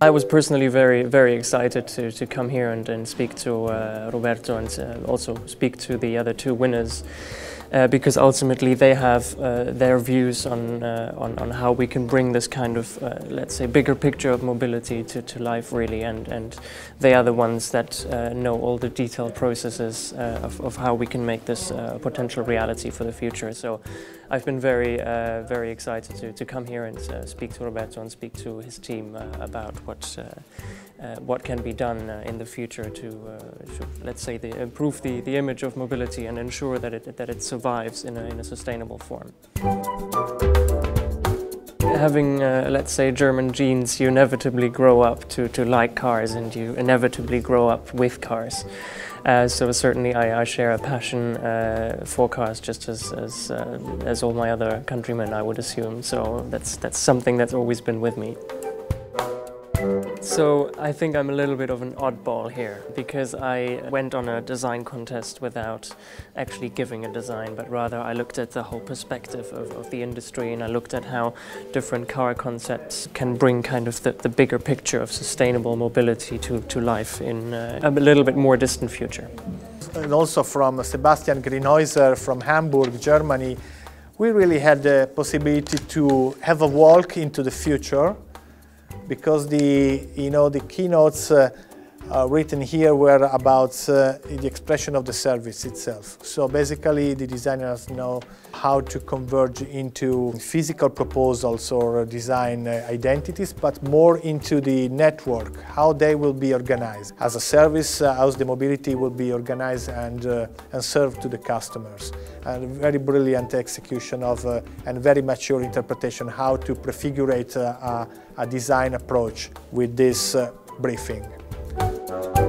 I was personally very, very excited to, to come here and, and speak to uh, Roberto and uh, also speak to the other two winners uh, because ultimately they have uh, their views on, uh, on, on, how we can bring this kind of, uh, let's say, bigger picture of mobility to, to life really and, and they are the ones that uh, know all the detailed processes uh, of, of how we can make this a potential reality for the future. So I've been very, very excited to, to come here and speak to Roberto and speak to his team about what uh, what can be done uh, in the future to, uh, to let's say, the, improve the, the image of mobility and ensure that it, that it survives in a, in a sustainable form. Having, uh, let's say, German genes, you inevitably grow up to, to like cars and you inevitably grow up with cars. Uh, so certainly I, I, share a passion uh, for cars just as, as, as all my other countrymen, I would assume. So that's, that's something that's always been with me. So I think I'm a little bit of an oddball here because I went on a design contest without actually giving a design, but rather I looked at the whole perspective of, of the industry and I looked at how different car concepts can bring kind of the, the bigger picture of sustainable mobility to, to life in uh, a little bit more distant future. And also from Sebastian Grenzhaeuser from Hamburg, Germany, we really had the possibility to have a walk into the future because the, you know, the keynotes uh, uh, written here were about uh, the expression of the service itself. So basically the designers know how to converge into physical proposals or design uh, identities, but more into the network, how they will be organized. As a service, uh, how the mobility will be organized and, uh, and served to the customers. And very brilliant execution of uh, and very mature interpretation how to prefigurate a, a design approach with this briefing. Thank you.